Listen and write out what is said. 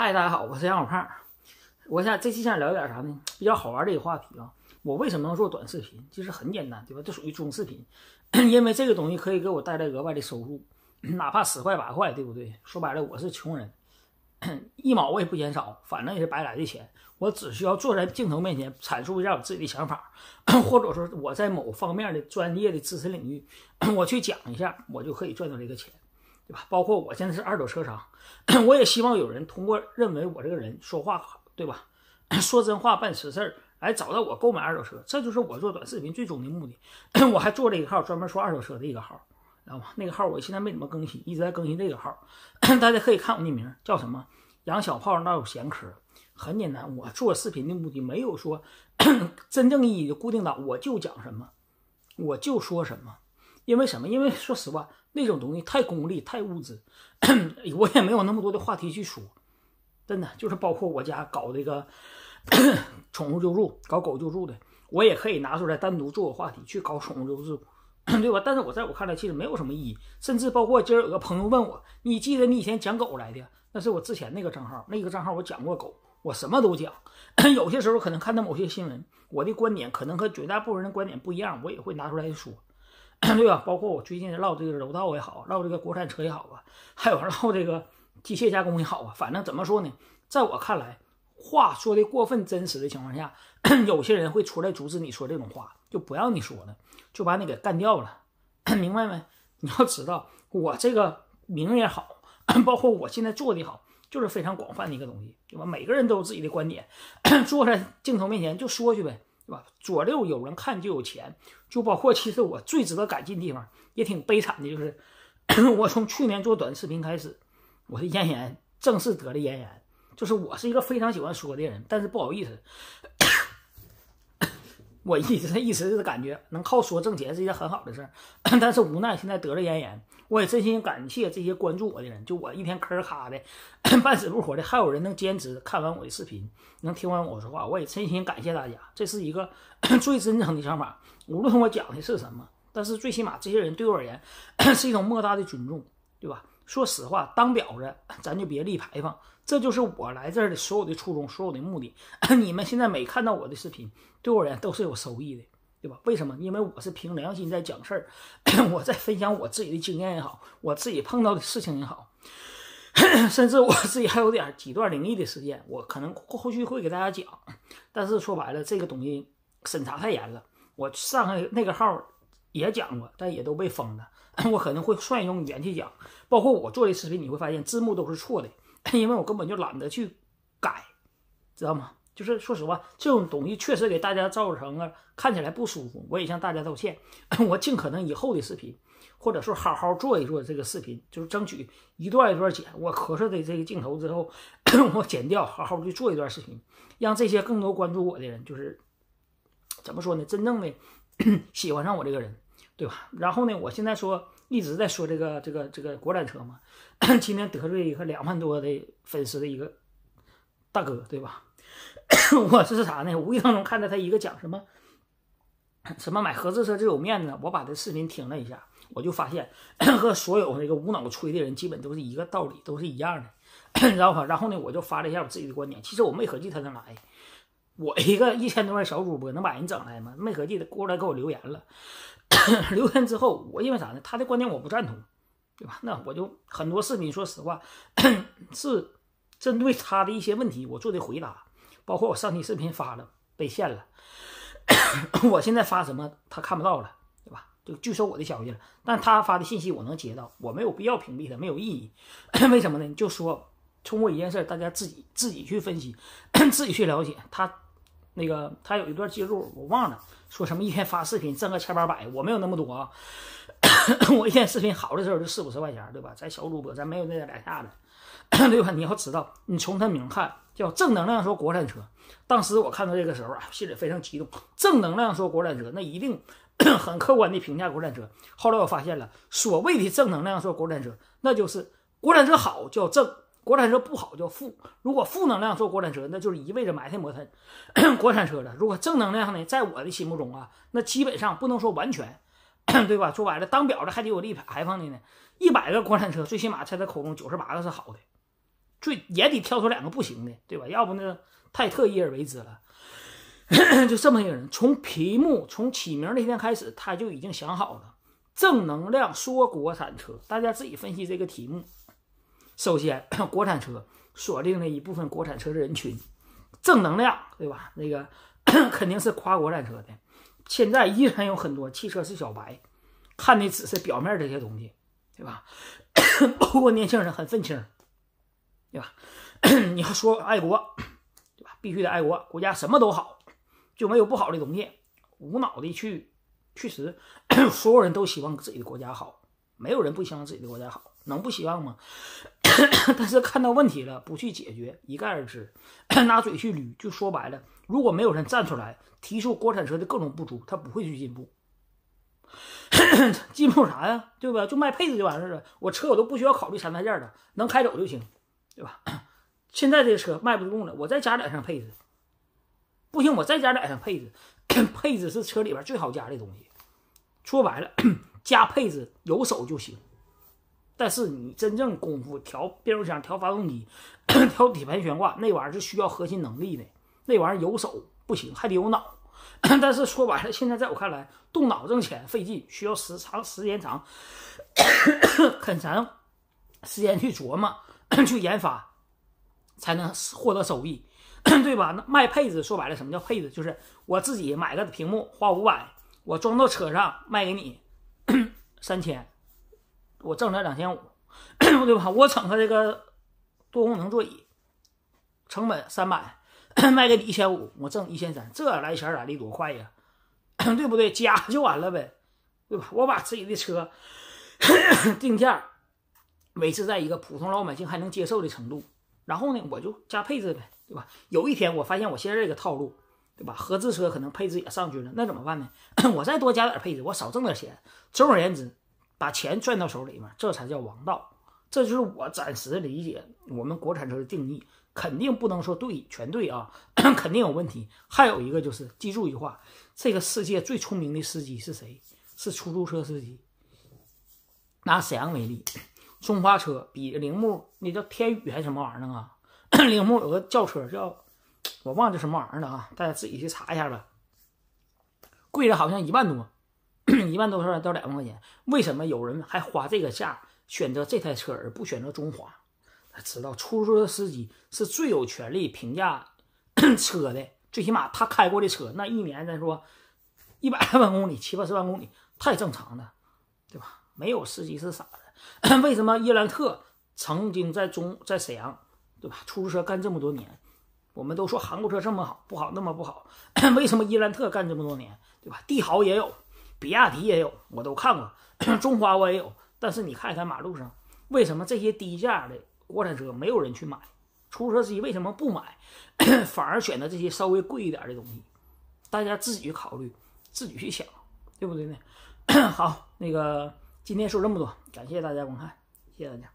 嗨，大家好，我是杨小胖。我想这期想聊点啥呢？比较好玩的一个话题啊。我为什么能做短视频？其实很简单，对吧？这属于中视频，因为这个东西可以给我带来额外的收入，哪怕十块八块，对不对？说白了，我是穷人，一毛我也不嫌少，反正也是白来的钱。我只需要坐在镜头面前阐述一下我自己的想法，或者说我在某方面的专业的知识领域，我去讲一下，我就可以赚到这个钱。对吧？包括我现在是二手车商，我也希望有人通过认为我这个人说话，对吧？说真话办实事儿，来找到我购买二手车，这就是我做短视频最终的目的。我还做了一个号，专门说二手车的一个号，知道吗？那个号我现在没怎么更新，一直在更新这个号。大家可以看我的名叫什么？杨小炮那有闲嗑。很简单，我做视频的目的没有说真正意义的固定档，我就讲什么，我就说什么。因为什么？因为说实话，那种东西太功利、太物质，我也没有那么多的话题去说。真的，就是包括我家搞这个宠物救助、搞狗救助的，我也可以拿出来单独做个话题去搞宠物救助，对吧？但是我在我看来，其实没有什么意义。甚至包括今儿有个朋友问我：“你记得你以前讲狗来的？那是我之前那个账号，那个账号我讲过狗，我什么都讲。有些时候可能看到某些新闻，我的观点可能和绝大部分人的观点不一样，我也会拿出来说。” 对吧？包括我最近唠这个柔道也好，唠这个国产车也好啊，还有唠这个机械加工也好啊，反正怎么说呢？在我看来，话说的过分真实的情况下，有些人会出来阻止你说这种话，就不让你说了，就把你给干掉了，明白没？你要知道，我这个名也好，包括我现在做的好，就是非常广泛的一个东西，对吧？每个人都有自己的观点，坐在镜头面前就说去呗。对吧？左六有人看就有钱，就包括其实我最值得改进的地方，也挺悲惨的，就是 我从去年做短视频开始，我的咽炎正式得了咽炎。就是我是一个非常喜欢说的人，但是不好意思。我一直一直是感觉能靠说挣钱是一件很好的事儿，但是无奈现在得了咽炎。我也真心感谢这些关注我的人，就我一天吭咔的 半死不活的，还有人能坚持看完我的视频，能听完我说话，我也真心感谢大家。这是一个 最真诚的想法，无论我讲的是什么，但是最起码这些人对我而言是一种莫大的尊重，对吧？说实话，当婊子咱就别立牌坊，这就是我来这儿的所有的初衷，所有的目的。你们现在每看到我的视频，对我而言都是有收益的，对吧？为什么？因为我是凭良心在讲事儿，我在分享我自己的经验也好，我自己碰到的事情也好，甚至我自己还有点几段灵异的事件，我可能后续会给大家讲。但是说白了，这个东西审查太严了，我上那个号也讲过，但也都被封了。我可能会算用语言去讲，包括我做的视频，你会发现字幕都是错的，因为我根本就懒得去改，知道吗？就是说实话，这种东西确实给大家造成了看起来不舒服，我也向大家道歉。我尽可能以后的视频，或者说好好做一做这个视频，就是争取一段一段剪。我咳嗽的这个镜头之后，我剪掉，好好去做一段视频，让这些更多关注我的人，就是怎么说呢？真正的 喜欢上我这个人。对吧？然后呢？我现在说一直在说这个这个这个国产车嘛。今天得罪一个两万多的粉丝的一个大哥，对吧？我这是啥呢？无意当中看到他一个讲什么什么买合资车就有面子，我把这视频听了一下，我就发现 和所有那个无脑吹的人基本都是一个道理，都是一样的，知道吧？然后呢，我就发了一下我自己的观点。其实我没合计他能来，我一个一千多万小主播能把人整来吗？没合计的过来给我留言了。留言之后，我因为啥呢？他的观点我不赞同，对吧？那我就很多视频，说实话是针对他的一些问题我做的回答，包括我上期视频发了被限了，我现在发什么他看不到了，对吧？就拒收我的消息了。但他发的信息我能接到，我没有必要屏蔽他，没有意义。为什么呢？就说通过一件事，大家自己自己去分析，自己去了解他。那个他有一段记录，我忘了说什么一天发视频挣个千八百，我没有那么多啊。我一天视频好的时候就四五十块钱，对吧？咱小主播，咱没有那两下子，对吧？你要知道，你从他名看叫正能量说国产车，当时我看到这个时候啊，心里非常激动。正能量说国产车，那一定 很客观的评价国产车。后来我发现了，所谓的正能量说国产车，那就是国产车好叫正。国产车不好叫负，如果负能量做国产车，那就是意味着埋汰摩腾 国产车了。如果正能量呢，在我的心目中啊，那基本上不能说完全，对吧？说白了，当婊子还得有立牌坊的呢。一百个国产车，最起码在他口中九十八个是好的，最也得挑出两个不行的，对吧？要不呢太特意而为之了。就这么一个人，从屏幕从起名那天开始，他就已经想好了正能量说国产车。大家自己分析这个题目。首先，国产车锁定了一部分国产车的人群，正能量，对吧？那个 肯定是夸国产车的。现在依然有很多汽车是小白，看的只是表面这些东西，对吧？包括年轻人很愤青，对吧？你要说爱国，对吧？必须得爱国，国家什么都好，就没有不好的东西。无脑的去去实，所有人都希望自己的国家好，没有人不希望自己的国家好，能不希望吗？但是看到问题了，不去解决，一概而知，拿嘴去捋，就说白了，如果没有人站出来。提出国产车的各种不足，他不会去进步。进步啥呀？对吧？就卖配置就完事了。我车我都不需要考虑三大件的，能开走就行，对吧？现在这车卖不动了，我再加点上配置，不行，我再加点上配置。配置是车里边最好加的东西。说白了，加配置有手就行。但是你真正功夫调变速箱、调发动机、调底盘悬挂那玩意儿是需要核心能力的，那玩意儿有手。不行，还得有脑。但是说白了，现在在我看来，动脑挣钱费劲，需要时长时间长，很长时间去琢磨、去研发，才能获得收益，对吧？那卖配置，说白了，什么叫配置？就是我自己买个屏幕，花五百，我装到车上卖给你三千，我挣了两千五，对吧？我整个这个多功能座椅，成本三百。卖给你一千五，我挣一千三，这来钱来的多快呀，对不对？加就完了呗，对吧？我把自己的车 定价维持在一个普通老百姓还能接受的程度，然后呢，我就加配置呗，对吧？有一天我发现我现在这个套路，对吧？合资车可能配置也上去了，那怎么办呢？我再多加点配置，我少挣点钱。总而言之，把钱赚到手里面，这才叫王道。这就是我暂时理解我们国产车的定义。肯定不能说对，全对啊，肯定有问题。还有一个就是，记住一句话：这个世界最聪明的司机是谁？是出租车司机。拿沈阳为例，中发车比铃木那叫天宇还是什么玩意儿？啊，铃木有个轿车叫，我忘记什么玩意儿了啊，大家自己去查一下吧。贵的好像一万多，一万多块钱到两万块钱。为什么有人还花这个价选择这台车，而不选择中华？他知道出租车司机是最有权利评价 车的，最起码他开过的车，那一年咱说一百来万公里、七八十万公里，太正常了，对吧？没有司机是傻的。为什么伊兰特曾经在中在沈阳，对吧？出租车干这么多年，我们都说韩国车这么好，不好那么不好，为什么伊兰特干这么多年，对吧？帝豪也有，比亚迪也有，我都看过，中华我也有。但是你看一看马路上，为什么这些低价的？国产车没有人去买，出租车司机为什么不买，反而选择这些稍微贵一点的东西？大家自己去考虑，自己去想，对不对呢？好，那个今天说这么多，感谢大家观看，谢谢大家。